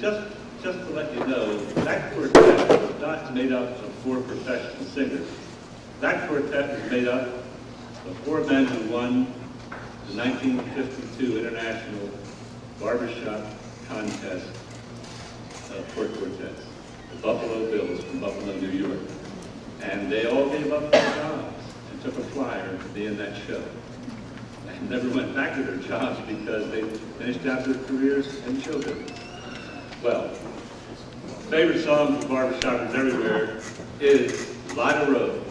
just, just to let you know, that quartet was not made up of four professional singers. That quartet was made up of four men who won the 1952 International Barbershop Contest uh, for quartets, the Buffalo Bills from Buffalo, New York. And they all gave up their jobs and took a flyer to be in that show. And never went back to their jobs because they finished out their careers show business. Well, favorite song from barbershoppers everywhere is Lida Rose.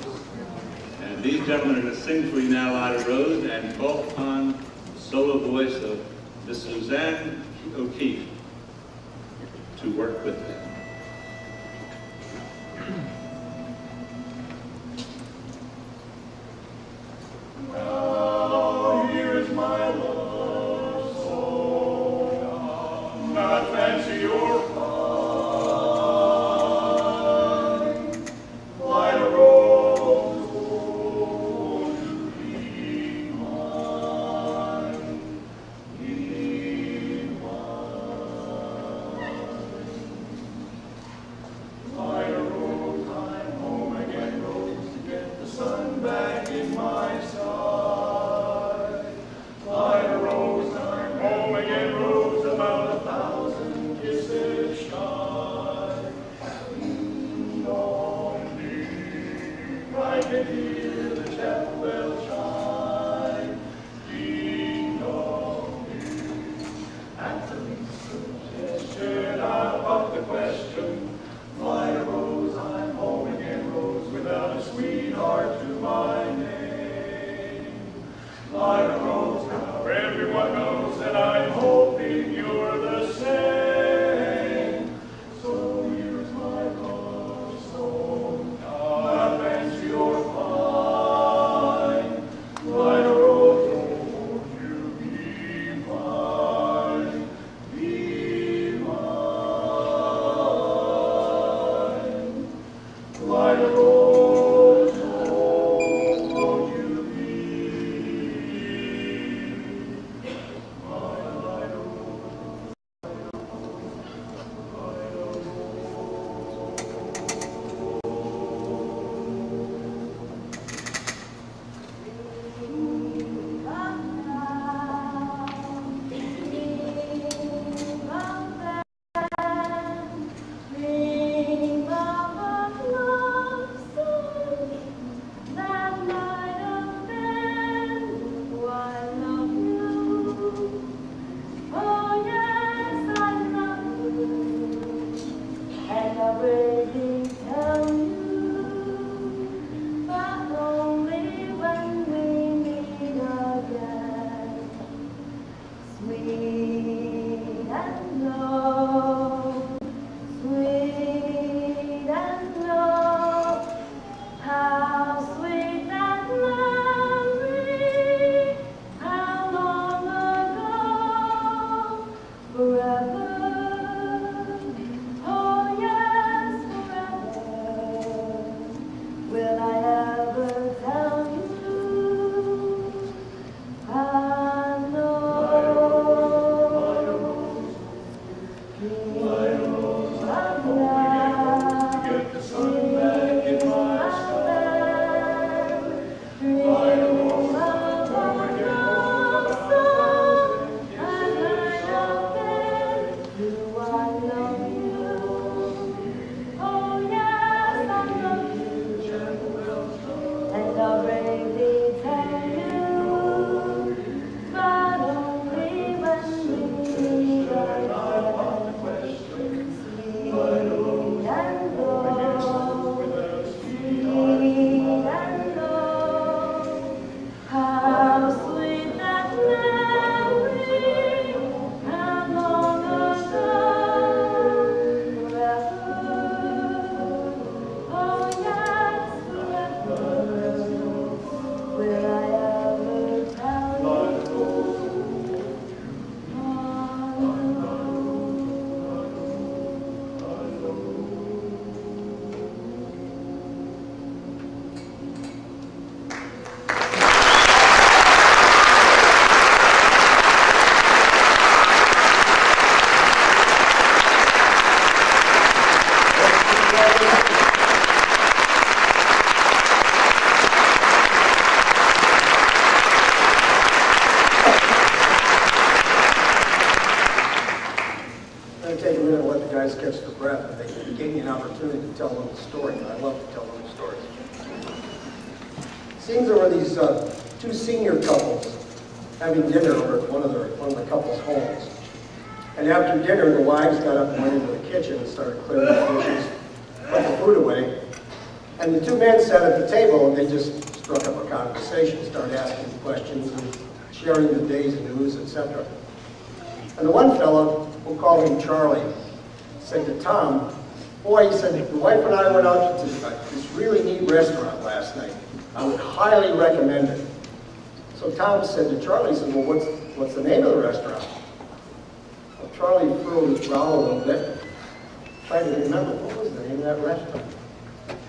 And these gentlemen are going to sing for you now, Lida Rose, and call upon the solo voice of Miss Suzanne O'Keefe to work with them. Ding, I can hear the chapel I love to tell those stories. Seems there were these uh, two senior couples having dinner over at one of, their, one of the couple's homes. And after dinner, the wives got up and went into the kitchen and started clearing the dishes, put the food away. And the two men sat at the table and they just struck up a conversation, started asking questions and sharing the day's news, etc. And the one fellow, we'll call him Charlie, said to Tom, boy, he said, the wife and I went out to this really neat restaurant last night. I would highly recommend it. So Tom said to Charlie, he said, well, what's, what's the name of the restaurant? Well, Charlie furrowed his brow a little bit, trying to remember, what was the name of that restaurant?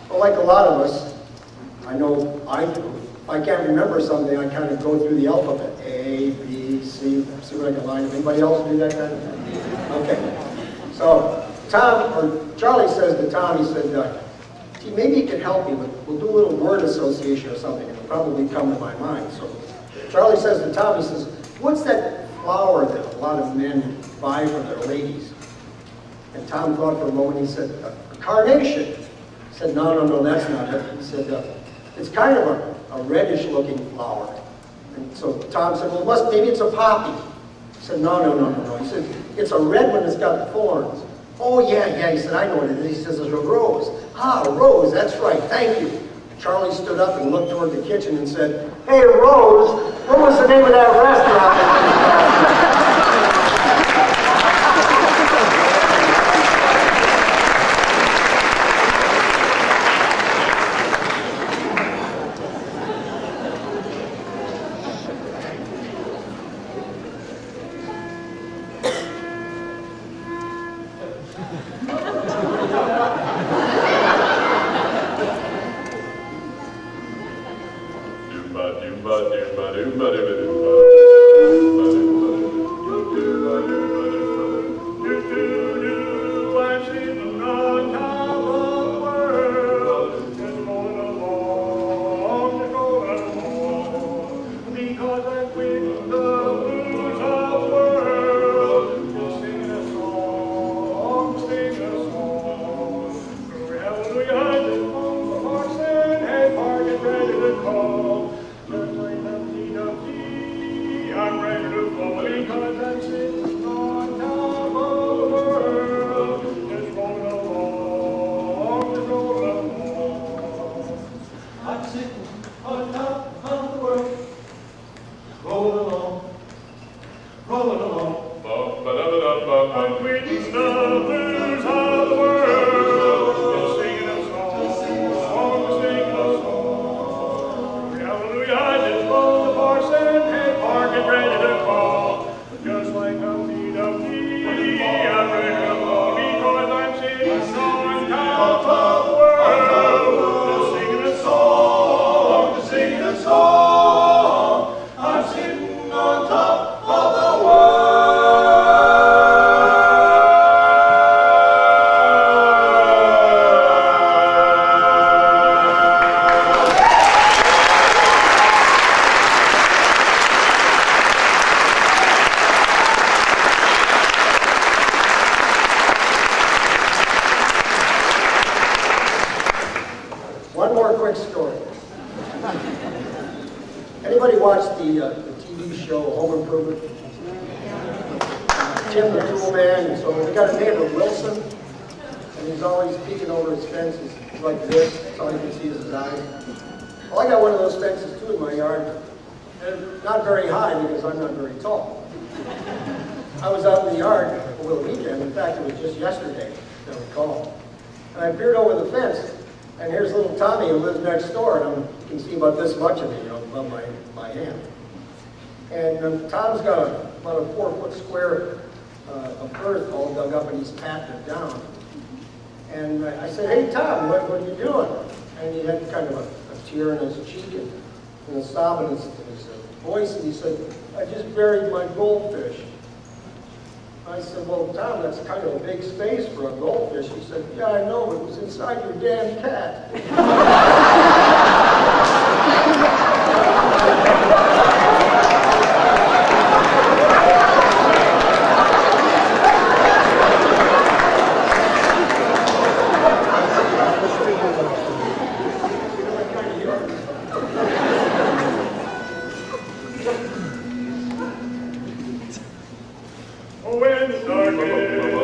Well, like a lot of us, I know I do. If I can't remember something, I kind of go through the alphabet. A, B, C, see what I can line. Anybody else do that kind of thing? Okay. So Tom, or Charlie says to Tom, he said, uh, gee, maybe you could help me. With, we'll do a little word association or something. It'll probably come to my mind. So Charlie says to Tom, he says, what's that flower that a lot of men buy for their ladies? And Tom thought for a moment, he said, a, a carnation. He said, no, no, no, that's not it. He said, uh, it's kind of a, a reddish-looking flower. And so Tom said, well, must, maybe it's a poppy. He said, no, no, no, no, no. He said, it's a red one that's got thorns. Oh, yeah, yeah. He said, I know what it is. He says, it's a rose. Ah, rose, that's right. Thank you. Charlie stood up and looked toward the kitchen and said, Hey, Rose, what was the name of that restaurant? One more quick story. Anybody watch the, uh, the TV show Home Improvement? Tim the Tool Man, and so we got a neighbor, Wilson, and he's always peeking over his fences like this, that's all you can see is his eyes. Well, I got one of those fences too in my yard, and not very high because I'm not very tall. I was out in the yard over the weekend, in fact, it was just yesterday, that we called. and I peered over the fence, and here's little Tommy who lives next door, and you can see about this much of me, above my, my hand. And um, Tom's got a, about a four-foot square uh, of earth all dug up, and he's patting it down. And I, I said, hey, Tom, what, what are you doing? And he had kind of a, a tear in his cheek and, and a sob in his, his uh, voice, and he said, I just buried my goldfish. I said, well, Tom, that's kind of a big space for a goldfish. He said, yeah, I know, but it was inside your damn cat. when darkness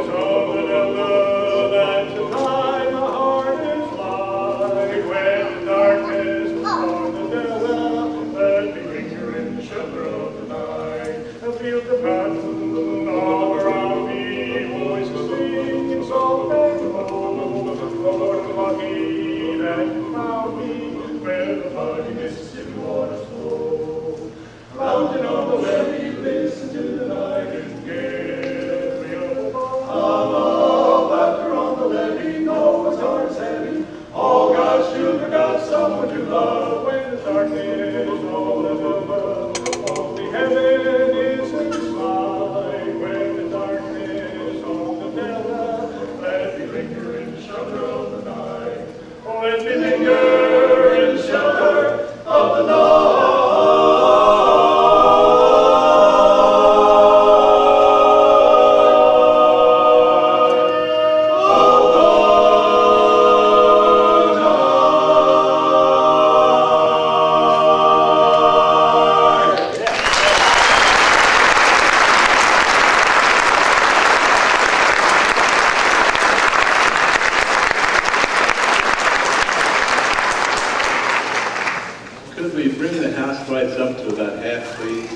We bring the house lights up to about half, please?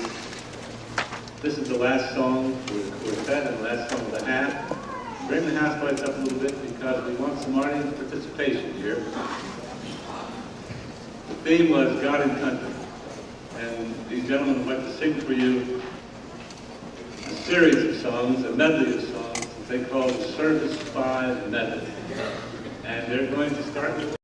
This is the last song for the quartet and the last song of the half. Bring the house lights up a little bit because we want some audience participation here. The theme was God and Country. And these gentlemen would like to sing for you a series of songs, a medley of songs that they call the Service Five Medley. And they're going to start with